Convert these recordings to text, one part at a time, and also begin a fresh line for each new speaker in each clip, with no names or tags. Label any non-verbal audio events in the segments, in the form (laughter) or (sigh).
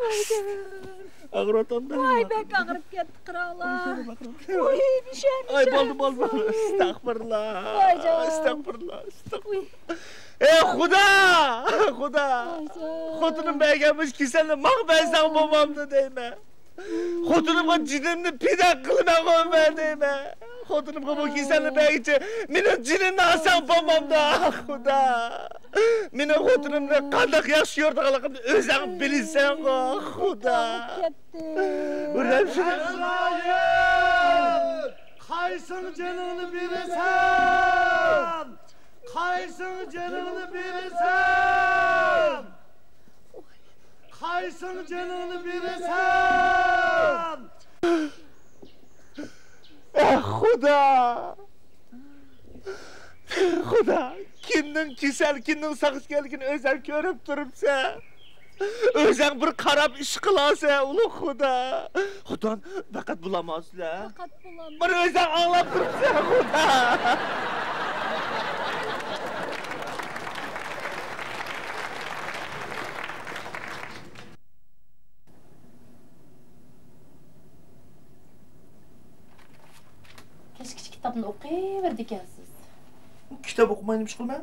voyjon
Ag'rotamda.
voy bek og'rib ketdi qirollar voy nishon
Ay bo'ldi, bo'ldi. Astag'firullah.
Voyjon.
Astag'firullah. astag'firullah.
voy
Ey Xudo! Xudo!
voyjon
Xotinim berganmish kasalni maqbaysam bo'lmamdi deyman. Xotinimga jinimni pida qilma qo'yma deyman. Xotinimga bu kasalni bergicha meni jinimni olsam bo'lmamdi. Xudo! Meni xotinimni qanday yaxshi yo'rdiqligimni o'zing bilsang-ku, Xudo.
Qaysing canını berasan? Qaysing canını berasan? Qaysing canını berasan?
Xudo! Xudo, kimning kasal, kimning sog'ishganligini o'zing ko'rib turibsa. O'zing bir qarab ish qilasa, ulug' Xudo. Xudo faqat bulamazlar.
faqat bo'laman
Bir o'zing anglab turibsa, Xudo.
Kitobni o'qiyverdi ekansiz
Kitob o'qimayman ish qilma.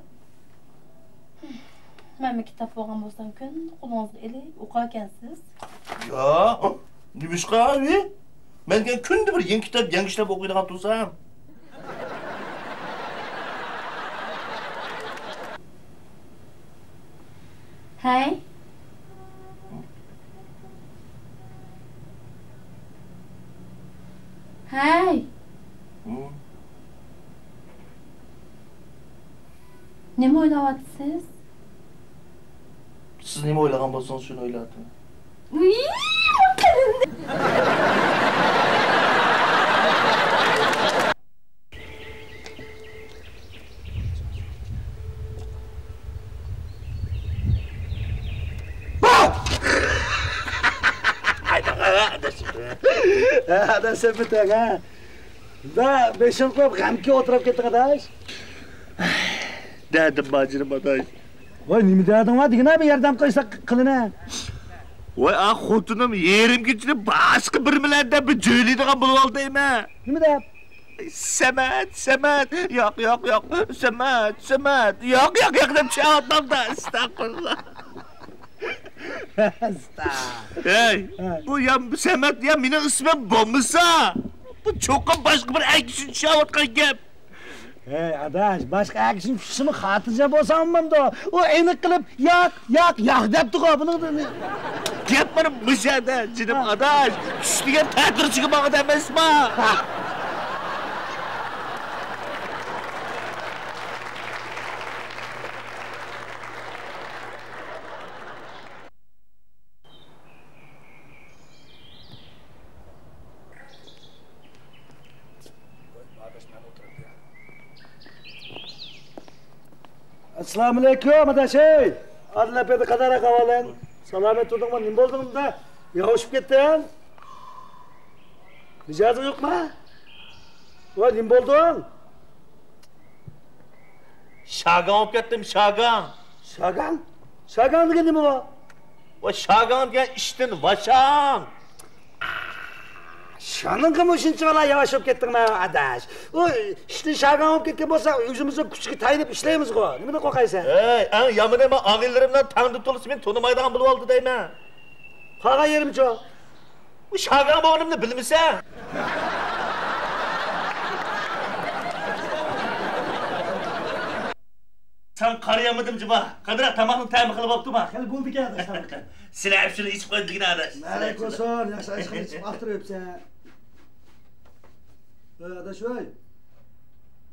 mana kitob olgan bo'lsam kun qo'lingizni ilib o'qar ekansiz
Yo, nima ish qiladi? Menga kunda bir yangi kitob, yangi kitob o'qiydigan tursam.
hay hay Ne mi oylavat
siz? Siz nima o'ylagan bo'lsangiz shuni o'yladim.
adashib bitta ha va beshin qo'yib g'amga o'tirib ketdingiz adash.
Dedim bacırım aday.
Voy nima deding va degina bir yordam qo'ysa qilina.
Voy a xotinim yerim kechini boshqa bir bilan deb bir jo'ylaydigan bo'lib oldingmi?
Nima deb?
Samat, Samat. Yo'q, yo'q, yo'q. Samat, Samat. Yo'q, yo'q, yo'q deb chaqirdim-da. Astagfirullah. (laughs) Hey, bu ya Samat ya mening ismim bo'lmasa, bu cho'qqa boshqa bir action tushayotgan gap.
Hey adash, boshqa aksiyon tushishimi xotirjam bo'lsammi-da? U aniq qilib yoq, yoq, yoq debdi-ku buni.
Gap mana mishada, jinim adash. Tushdigan ta'tirchiga bog'ida emasmi?
Assalomu alaykum adashay. Adla pedi qadara qavalan. Salomat turdingmi? Nim bo'ldingda? Yog'ishib ketding? Mijozi yo'qmi? Voy, nim bo'lding?
Shagan olib ketdim, shagan.
Shagan? Shagan degan nima bor?
Va shagan degan ishdan vasham.
Shaning kim shuncha vaqt yog'ishib ketdingmi adash? U ishni shagan olib ketgan bo'lsa, o'zimizni kuchga tayinib ishlaymiz-ku. Nimadan qo'rqaysan?
Ey, ang yomon emas, og'inlarimdan tangdi to'lisi men tonimaydigan bo'lib oldi deyman.
Qolgan yerimcha.
Bu shagan bo'lganimni bilmisan? Sen qarayamadim jiba. Qadra tamoqni ta'mi qilib olibdimi?
Hali bo'ldi ekan.
Sizlar ham shuni ichib qo'ydigina adash.
Alaykoson, yaxshi ishqilib ichib o'tiribsan. Ey adash voy.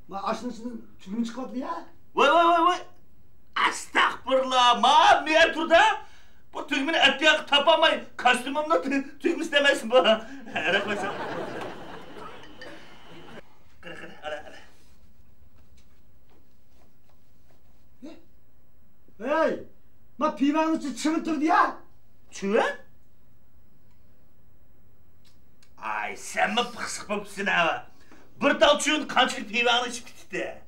Ma ashnisining tuguni chiqyapti ya.
Voy voy voy voy. Astagfirullah. Ma men turda. Bu tugmani atyoq topolmay kostyumimni tugmis demaysin bu. Rahmat. Qara qara, ala ala.
Hey! Ma pivanın içi çıkıp durdu ya.
Çüven? Ay sen mi pıksık mısın ha? Bir kançılık pivanı içip gitti.